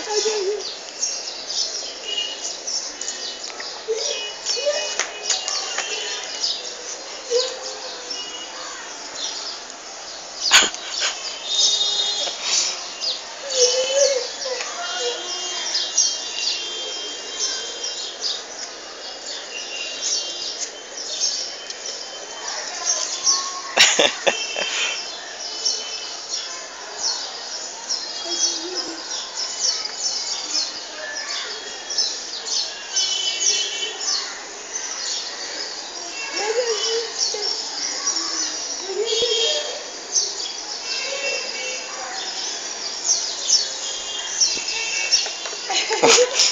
Ha ha ha. Thank you.